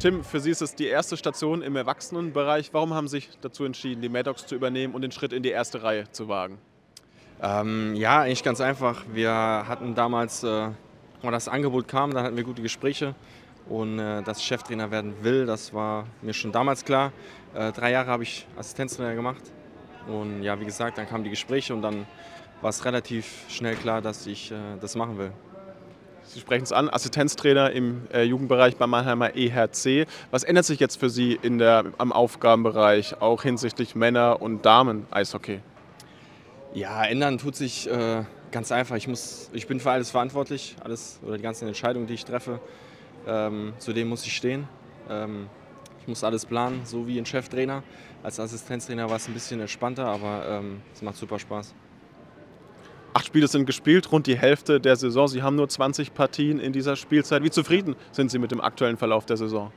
Tim, für Sie ist es die erste Station im Erwachsenenbereich. Warum haben Sie sich dazu entschieden, die Maddox zu übernehmen und den Schritt in die erste Reihe zu wagen? Ähm, ja, eigentlich ganz einfach. Wir hatten damals, äh, als das Angebot kam, dann hatten wir gute Gespräche. Und äh, dass ich Cheftrainer werden will, das war mir schon damals klar. Äh, drei Jahre habe ich Assistenztrainer gemacht. Und ja, wie gesagt, dann kamen die Gespräche und dann war es relativ schnell klar, dass ich äh, das machen will. Sie sprechen es an, Assistenztrainer im äh, Jugendbereich beim Mannheimer EHC. Was ändert sich jetzt für Sie in der, am Aufgabenbereich, auch hinsichtlich Männer- und Damen-Eishockey? Ja, ändern tut sich äh, ganz einfach. Ich, muss, ich bin für alles verantwortlich, alles oder die ganzen Entscheidungen, die ich treffe. Ähm, zu dem muss ich stehen. Ähm, ich muss alles planen, so wie ein Cheftrainer. Als Assistenztrainer war es ein bisschen entspannter, aber ähm, es macht super Spaß. Acht Spiele sind gespielt, rund die Hälfte der Saison. Sie haben nur 20 Partien in dieser Spielzeit. Wie zufrieden sind Sie mit dem aktuellen Verlauf der Saison?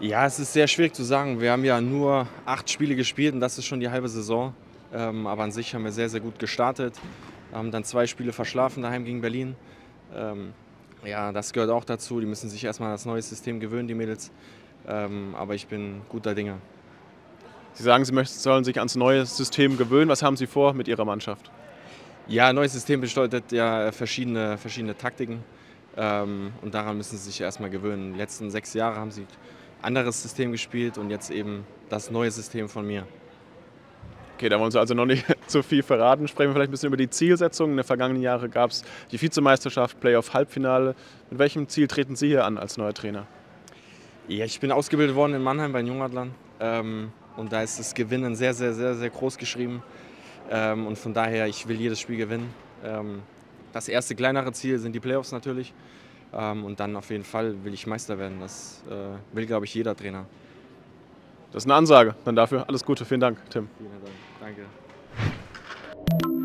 Ja, es ist sehr schwierig zu sagen. Wir haben ja nur acht Spiele gespielt und das ist schon die halbe Saison. Ähm, aber an sich haben wir sehr, sehr gut gestartet. Haben dann zwei Spiele verschlafen daheim gegen Berlin. Ähm, ja, das gehört auch dazu. Die müssen sich erstmal an das neue System gewöhnen, die Mädels. Ähm, aber ich bin guter Dinge. Sie sagen, Sie möchten, sollen sich ans neue System gewöhnen. Was haben Sie vor mit Ihrer Mannschaft? Ja, ein neues System bedeutet ja verschiedene, verschiedene Taktiken ähm, und daran müssen sie sich erstmal gewöhnen. Die letzten sechs Jahre haben sie ein anderes System gespielt und jetzt eben das neue System von mir. Okay, da wollen Sie also noch nicht zu viel verraten. Sprechen wir vielleicht ein bisschen über die Zielsetzungen. In den vergangenen Jahren gab es die Vizemeisterschaft, Playoff-Halbfinale. Mit welchem Ziel treten Sie hier an als neuer Trainer? Ja, ich bin ausgebildet worden in Mannheim bei den Jungadlern. Ähm, und da ist das Gewinnen sehr, sehr, sehr, sehr groß geschrieben. Ähm, und von daher, ich will jedes Spiel gewinnen. Ähm, das erste kleinere Ziel sind die Playoffs natürlich. Ähm, und dann auf jeden Fall will ich Meister werden. Das äh, will, glaube ich, jeder Trainer. Das ist eine Ansage. Dann dafür alles Gute. Vielen Dank, Tim. Vielen Dank. Danke.